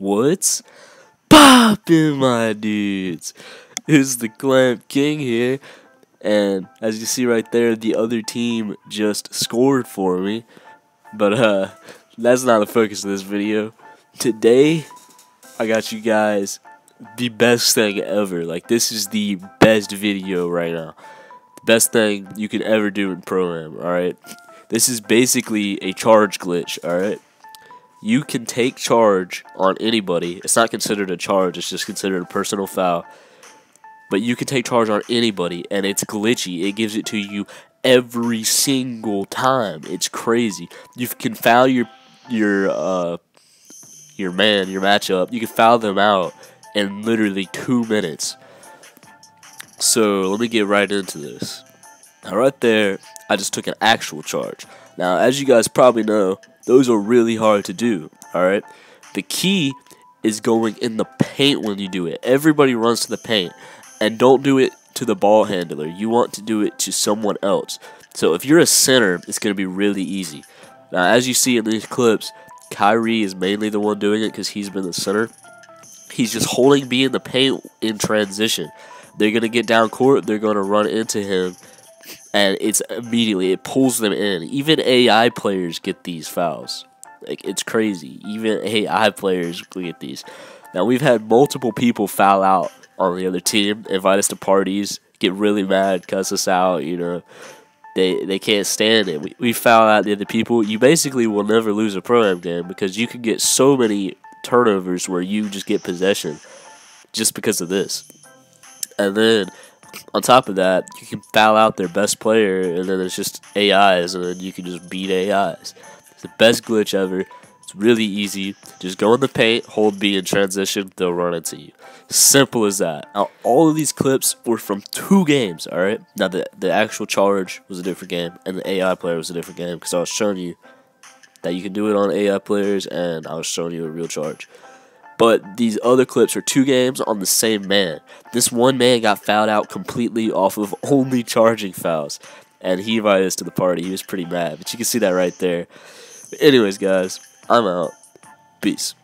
What's poppin', my dudes? It's the Clamp King here, and as you see right there, the other team just scored for me. But uh, that's not the focus of this video. Today, I got you guys the best thing ever. Like this is the best video right now. The best thing you can ever do in Pro-Am, alright? This is basically a charge glitch, alright? You can take charge on anybody. It's not considered a charge, it's just considered a personal foul. But you can take charge on anybody, and it's glitchy. It gives it to you every single time. It's crazy. You can foul your your uh your man, your matchup. You can foul them out in literally two minutes. So let me get right into this. Now right there, I just took an actual charge. Now, as you guys probably know, those are really hard to do, alright? The key is going in the paint when you do it. Everybody runs to the paint. And don't do it to the ball handler. You want to do it to someone else. So if you're a center, it's going to be really easy. Now, as you see in these clips, Kyrie is mainly the one doing it because he's been the center. He's just holding B in the paint in transition. They're going to get down court. They're going to run into him and it's immediately it pulls them in. Even AI players get these fouls. Like it's crazy. Even AI players get these. Now we've had multiple people foul out on the other team, invite us to parties, get really mad, cuss us out. You know, they they can't stand it. We, we foul out the other people. You basically will never lose a pro am game because you can get so many turnovers where you just get possession just because of this. And then on top of that, you can foul out their best player, and then it's just AIs, and then you can just beat AIs. It's the best glitch ever. It's really easy. Just go in the paint, hold B in transition, they'll run into you. Simple as that. Now, all of these clips were from two games, alright? Now, the, the actual charge was a different game, and the AI player was a different game, because I was showing you that you can do it on AI players, and I was showing you a real charge. But these other clips are two games on the same man. This one man got fouled out completely off of only charging fouls. And he invited us to the party. He was pretty mad. But you can see that right there. But anyways, guys, I'm out. Peace.